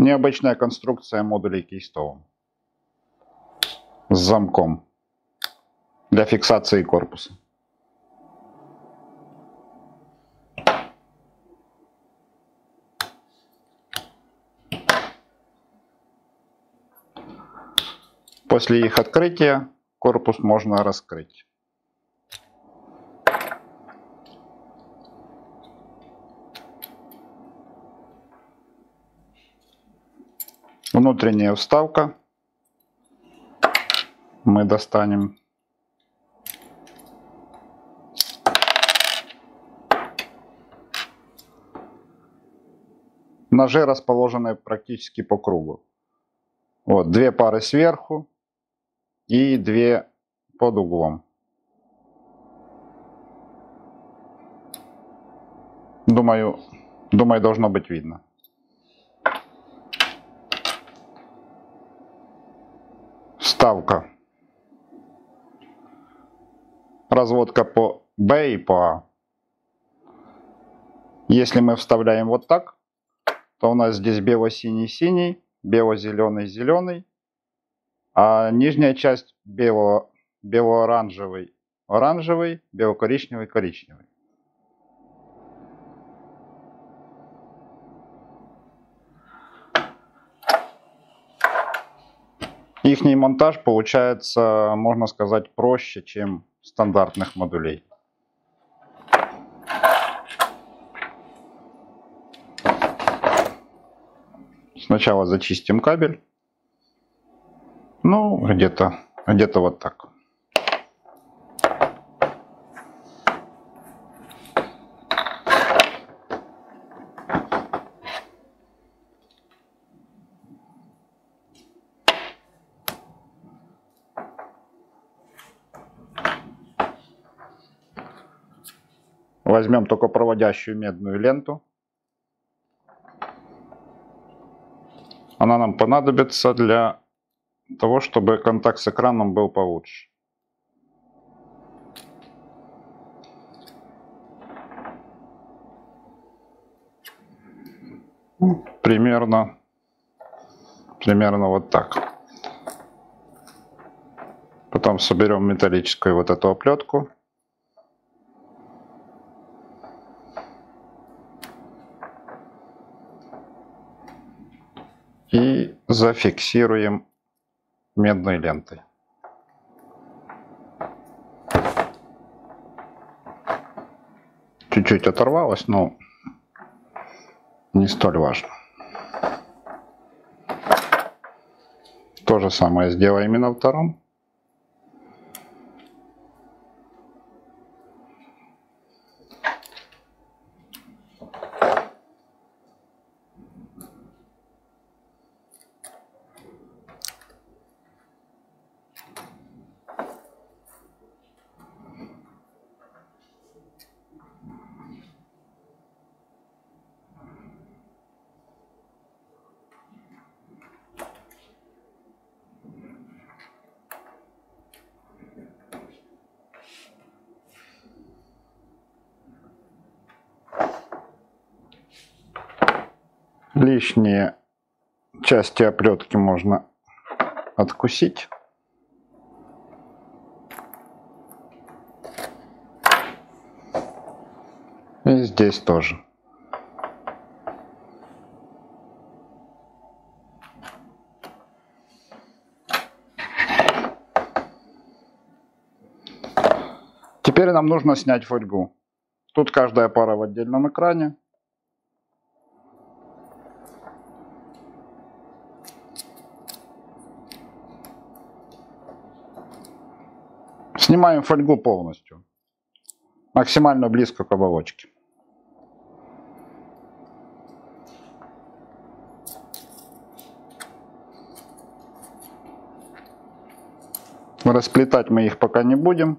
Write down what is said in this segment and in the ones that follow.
Необычная конструкция модулей Keystone с замком для фиксации корпуса. После их открытия корпус можно раскрыть. Внутренняя вставка мы достанем. Ножи расположены практически по кругу. Вот, две пары сверху и две под углом. Думаю, думаю, должно быть видно. Вставка. Разводка по B и по A. Если мы вставляем вот так, то у нас здесь бело-синий-синий, бело-зеленый-зеленый, а нижняя часть бело, бело-оранжевый, Их монтаж получается, можно сказать, проще, чем стандартных модулей. Сначала зачистим кабель. Ну, где-то где-то вот так. Возьмем только проводящую медную ленту. Она нам понадобится для того, чтобы контакт с экраном был получше. Примерно, примерно вот так. Потом соберем металлическую вот эту оплетку. И зафиксируем медной лентой. Чуть-чуть оторвалось, но не столь важно. То же самое сделаем и на втором. Лишние части оплетки можно откусить. И здесь тоже. Теперь нам нужно снять фольгу. Тут каждая пара в отдельном экране. Снимаем фольгу полностью. Максимально близко к оболочке. Расплетать мы их пока не будем.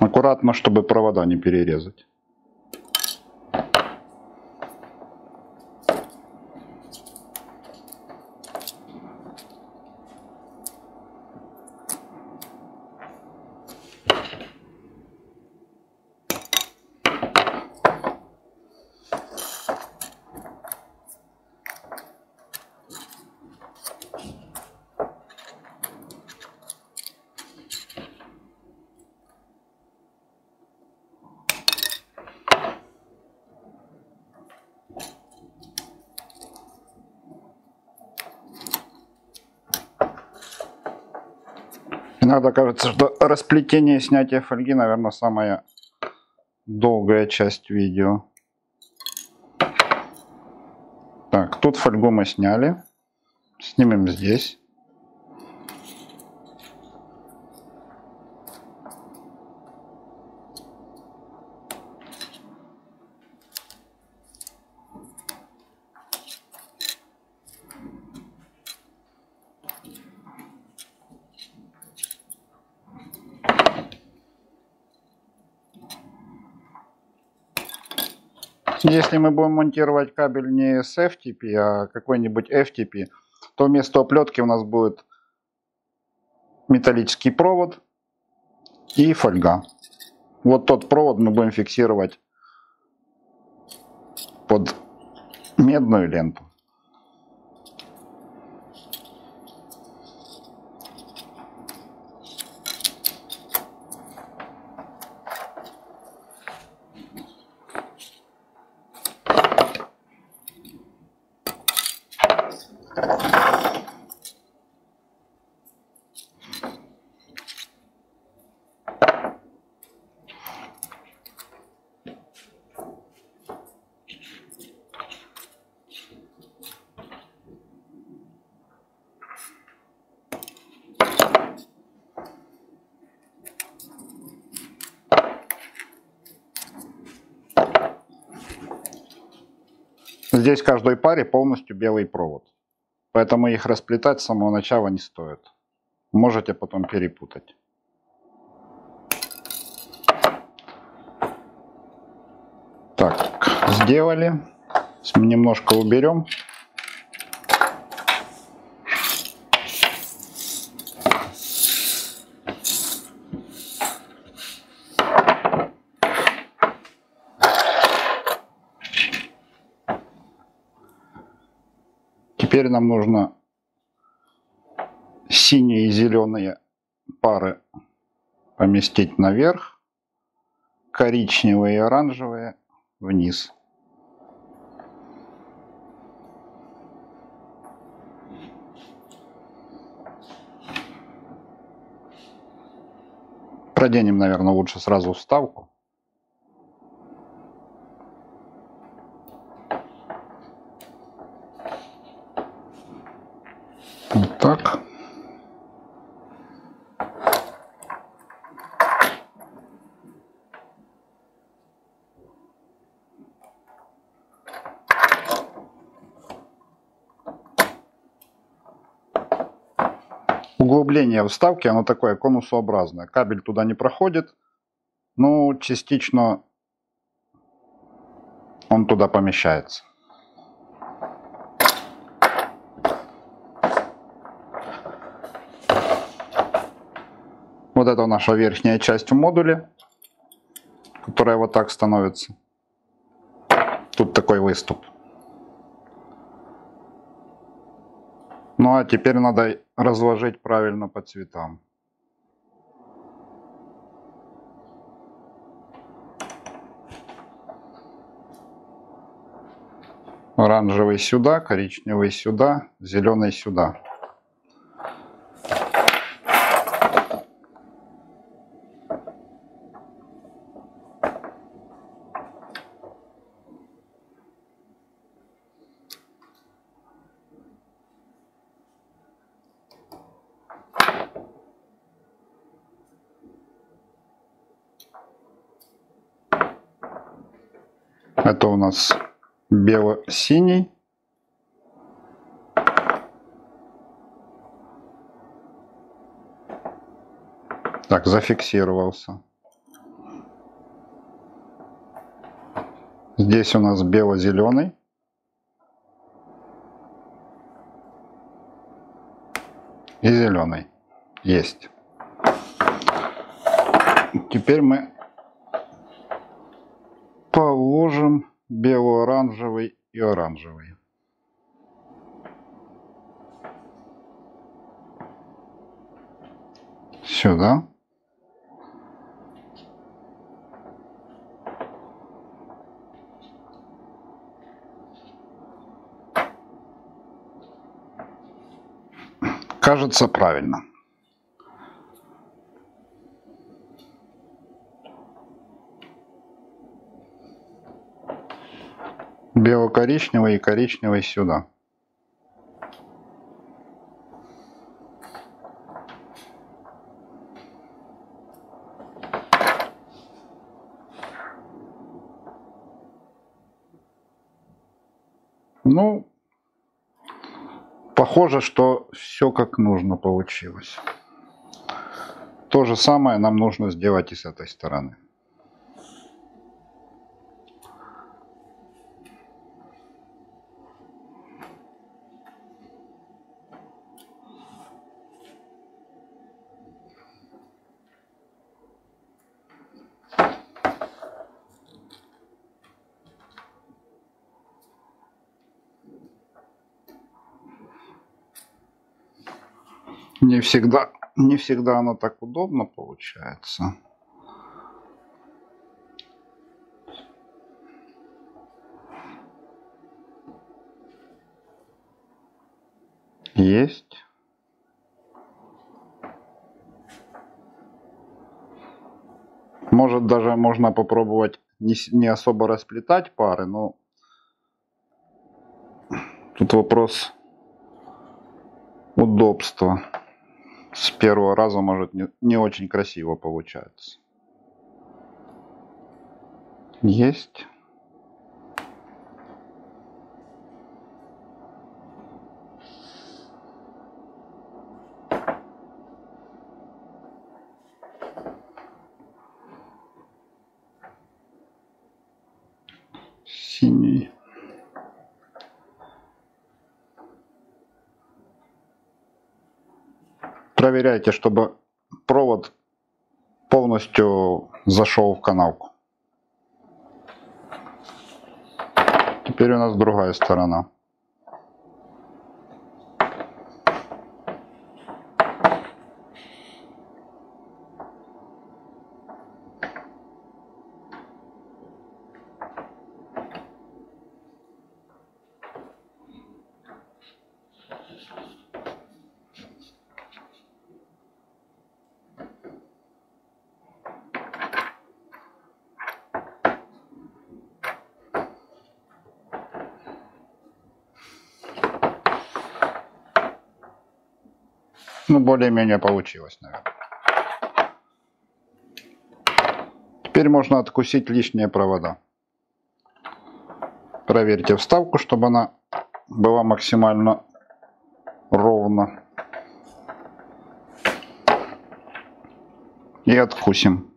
Аккуратно, чтобы провода не перерезать. Иногда кажется, что расплетение и снятие фольги, наверное, самая долгая часть видео. Так, тут фольгу мы сняли. Снимем здесь. Если мы будем монтировать кабель не с FTP, а какой-нибудь FTP, то вместо оплетки у нас будет металлический провод и фольга. Вот тот провод мы будем фиксировать под медную ленту. Здесь каждой паре полностью белый провод. Поэтому их расплетать с самого начала не стоит. Можете потом перепутать. Так, сделали. Немножко уберем. Теперь нам нужно синие и зеленые пары поместить наверх, коричневые и оранжевые вниз. Проденем, наверное, лучше сразу вставку. Вот так. Углубление вставки, оно такое конусообразное. Кабель туда не проходит, но частично он туда помещается. Вот это наша верхняя часть в модуле, которая вот так становится. Тут такой выступ. Ну а теперь надо разложить правильно по цветам. Оранжевый сюда, коричневый сюда, зеленый сюда. Это у нас бело-синий. Так, зафиксировался. Здесь у нас бело-зеленый. И зеленый. Есть. Теперь мы положим бело-оранжевый и оранжевый. Сюда. Кажется правильно. Бело-коричневый и коричневый сюда. Ну, похоже, что все как нужно получилось. То же самое нам нужно сделать и с этой стороны. Не всегда, не всегда оно так удобно получается. Есть. Может даже можно попробовать не, не особо расплетать пары, но тут вопрос удобства с первого раза может не, не очень красиво получается. Есть. Проверяйте, чтобы провод полностью зашел в канавку. Теперь у нас другая сторона. Ну, более-менее получилось, наверное. Теперь можно откусить лишние провода. Проверьте вставку, чтобы она была максимально ровно. И откусим.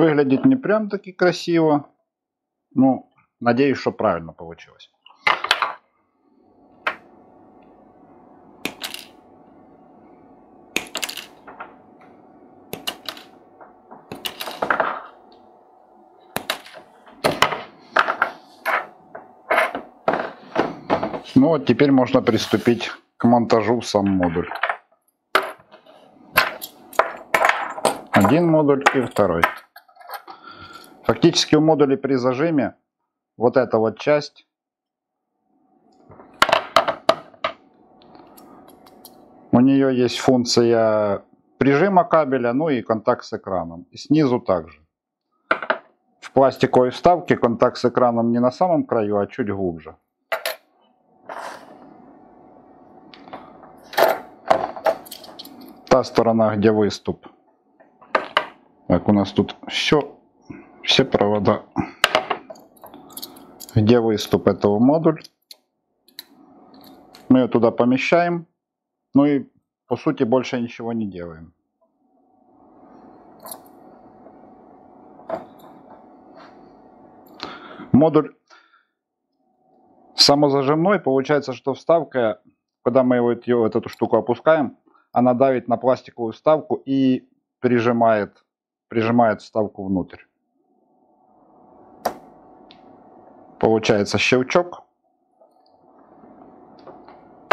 Выглядит не прям таки красиво. Ну, надеюсь, что правильно получилось. Ну вот теперь можно приступить к монтажу сам модуль. Один модуль и второй. Фактически у модулей при зажиме вот эта вот часть у нее есть функция прижима кабеля, ну и контакт с экраном. И снизу также. В пластиковой вставке контакт с экраном не на самом краю, а чуть глубже. Та сторона, где выступ. Так, у нас тут все все провода, где выступ этого модуль. Мы ее туда помещаем. Ну и по сути больше ничего не делаем. Модуль самозажимной, получается, что вставка, когда мы вот ее, вот эту штуку опускаем, она давит на пластиковую вставку и прижимает, прижимает вставку внутрь. Получается щелчок.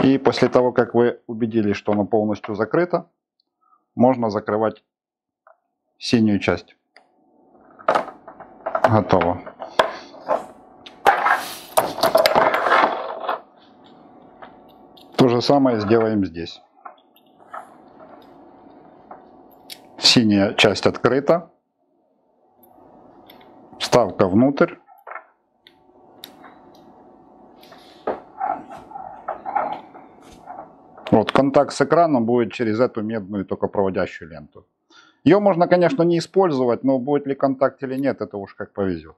И после того, как вы убедились, что оно полностью закрыто, можно закрывать синюю часть. Готово. То же самое сделаем здесь. Синяя часть открыта. Вставка внутрь. Вот контакт с экраном будет через эту медную только проводящую ленту. Ее можно, конечно, не использовать, но будет ли контакт или нет, это уж как повезет.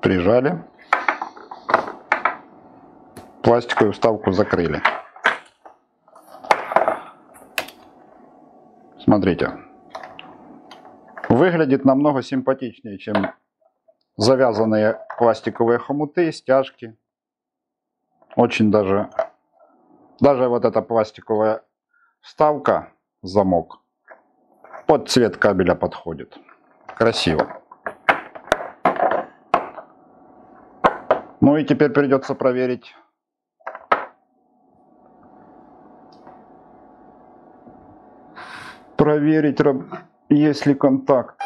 Прижали. Пластиковую вставку закрыли. Смотрите. Выглядит намного симпатичнее, чем завязанные пластиковые хомуты, стяжки. Очень даже, даже вот эта пластиковая вставка, замок, под цвет кабеля подходит. Красиво. Ну и теперь придется проверить проверить, есть ли контакт.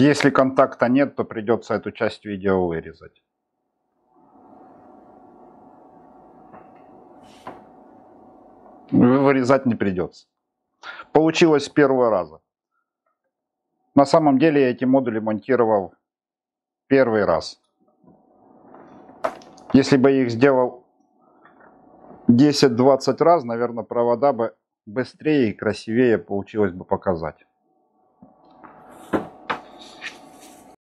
Если контакта нет, то придется эту часть видео вырезать. Вырезать не придется. Получилось с первого раза. На самом деле я эти модули монтировал первый раз. Если бы я их сделал 10-20 раз, наверное, провода бы быстрее и красивее получилось бы показать.